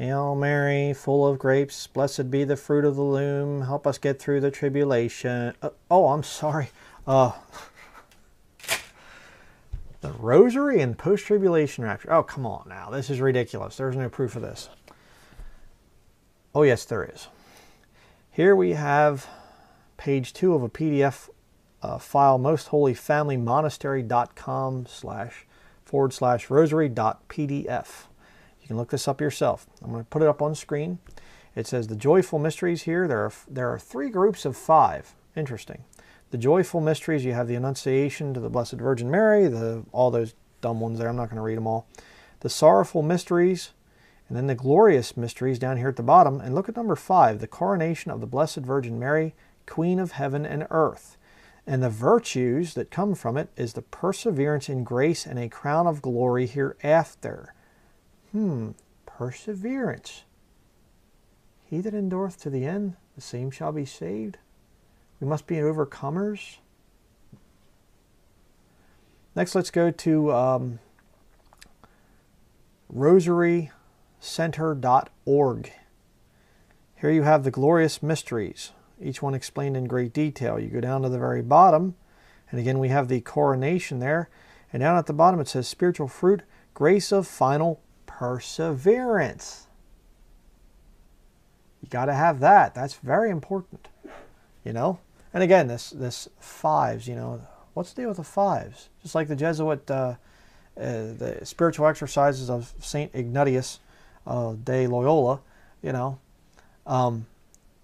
Hail Mary, full of grapes, blessed be the fruit of the loom. Help us get through the tribulation. Uh, oh, I'm sorry. Uh, the rosary and post tribulation rapture. Oh, come on now. This is ridiculous. There's no proof of this. Oh, yes, there is. Here we have page two of a PDF uh, file, mostholyfamilymonastery.com slash forward slash rosary.pdf. can look this up yourself. I'm going to put it up on screen. It says the joyful mysteries here. There are, there are three groups of five. Interesting. The joyful mysteries, you have the Annunciation to the Blessed Virgin Mary, the all those dumb ones there. I'm not going to read them all. The sorrowful mysteries, and then the glorious mysteries down here at the bottom. And look at number five, the coronation of the Blessed Virgin Mary, Queen of Heaven and Earth. And the virtues that come from it is the perseverance in grace and a crown of glory hereafter. Hmm, perseverance. He that endureth to the end, the same shall be saved. We must be overcomers. Next, let's go to um, rosarycenter.org. Here you have the glorious mysteries, each one explained in great detail. You go down to the very bottom, and again we have the coronation there. And down at the bottom it says spiritual fruit, grace of final perseverance. You got to have that. That's very important. You know? And again, this this fives, you know, what's the deal with the fives? Just like the Jesuit, uh, uh, the spiritual exercises of Saint Ignatius uh, de Loyola, you know, um,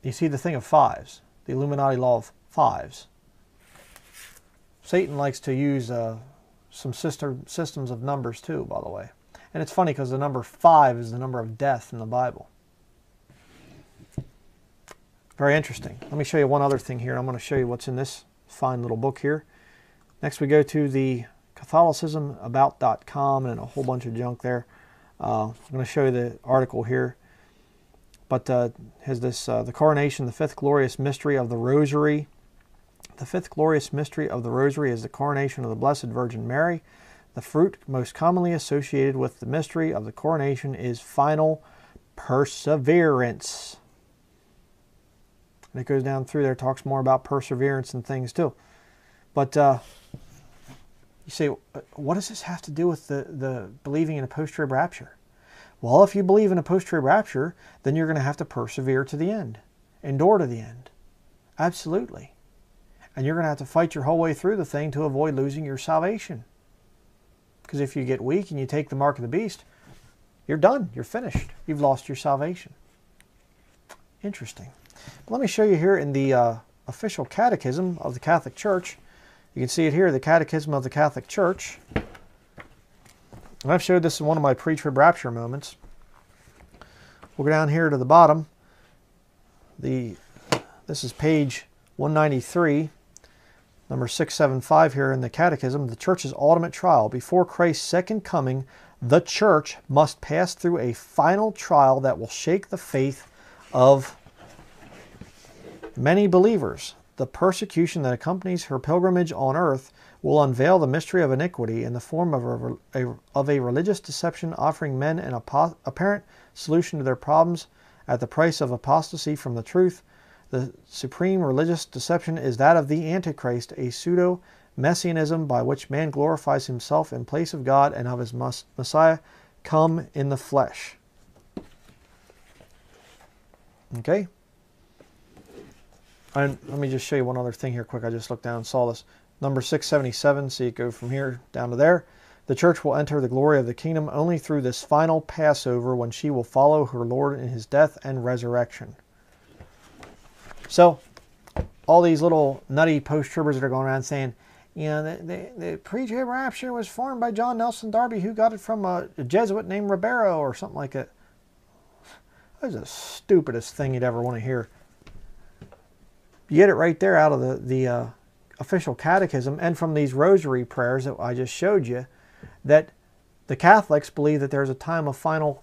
you see the thing of fives, the Illuminati law of fives. Satan likes to use uh, some sister systems of numbers too, by the way. And it's funny because the number five is the number of death in the Bible. Very interesting. Let me show you one other thing here. I'm going to show you what's in this fine little book here. Next we go to the CatholicismAbout.com and a whole bunch of junk there. Uh, I'm going to show you the article here. But uh, has this uh, the coronation, the fifth glorious mystery of the Rosary. The fifth glorious mystery of the Rosary is the coronation of the Blessed Virgin Mary. The fruit most commonly associated with the mystery of the coronation is final perseverance. And it goes down through there, talks more about perseverance and things too. But uh, you say, what does this have to do with the, the believing in a post-trib rapture? Well, if you believe in a post-trib rapture, then you're going to have to persevere to the end, endure to the end. Absolutely. And you're going to have to fight your whole way through the thing to avoid losing your salvation. Because if you get weak and you take the mark of the beast, you're done. You're finished. You've lost your salvation. Interesting. Let me show you here in the uh, official catechism of the Catholic Church. You can see it here, the Catechism of the Catholic Church. And I've showed this in one of my pre-trib rapture moments. We'll go down here to the bottom. The This is page 193, number 675 here in the Catechism. The Church's ultimate trial. Before Christ's second coming, the Church must pass through a final trial that will shake the faith of many believers. The persecution that accompanies her pilgrimage on earth will unveil the mystery of iniquity in the form of a, a of a religious deception offering men an apparent solution to their problems at the price of apostasy from the truth. The supreme religious deception is that of the Antichrist, a pseudo messianism by which man glorifies himself in place of God and of his Messiah come in the flesh. Okay? And let me just show you one other thing here quick. I just looked down and saw this. Number 677, see it go from here down to there. The church will enter the glory of the kingdom only through this final Passover when she will follow her Lord in his death and resurrection. So, all these little nutty post-tribbers that are going around saying, you know, the, the, the pre-trib rapture was formed by John Nelson Darby, who got it from a, a Jesuit named Ribeiro or something like that. That's the stupidest thing you'd ever want to hear. You get it right there out of the, the uh, official catechism and from these rosary prayers that I just showed you that the Catholics believe that there's a time of final,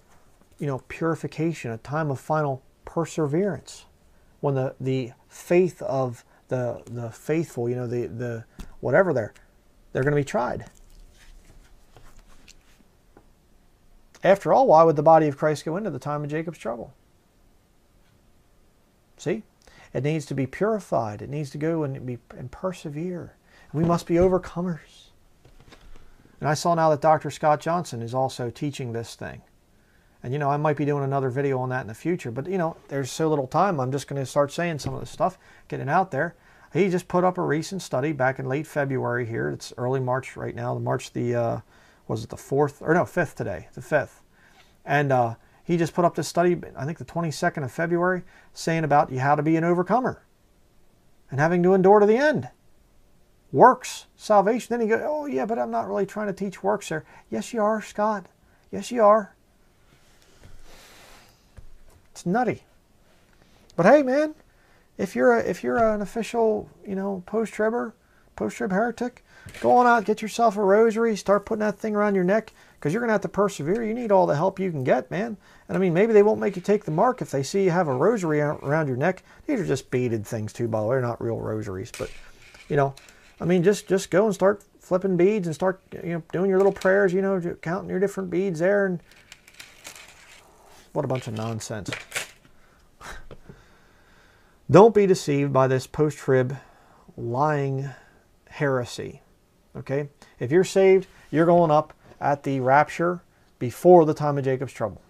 you know, purification, a time of final perseverance when the, the faith of the, the faithful, you know, the, the whatever they're, they're going to be tried. After all, why would the body of Christ go into the time of Jacob's trouble? See? It needs to be purified. It needs to go and be and persevere. We must be overcomers. And I saw now that Dr. Scott Johnson is also teaching this thing. And you know, I might be doing another video on that in the future, but you know, there's so little time. I'm just going to start saying some of this stuff, getting out there. He just put up a recent study back in late February here. It's early March right now. The March the uh, was it the fourth or no fifth today, the fifth, and uh, he just put up this study. I think the 22nd of February, saying about you how to be an overcomer and having to endure to the end. Works salvation. Then he goes, oh yeah, but I'm not really trying to teach works there. Yes, you are, Scott. Yes, you are. It's nutty. But hey, man, if you're a, if you're an official, you know, post-tribber, post-trib heretic, go on out, get yourself a rosary, start putting that thing around your neck, because you're going to have to persevere. You need all the help you can get, man. And I mean, maybe they won't make you take the mark if they see you have a rosary around your neck. These are just beaded things too, by the way. They're not real rosaries, but you know, I mean, just just go and start flipping beads and start you know doing your little prayers. You know, counting your different beads there and what a bunch of nonsense. Don't be deceived by this post trib lying heresy. Okay? If you're saved, you're going up at the rapture before the time of Jacob's trouble.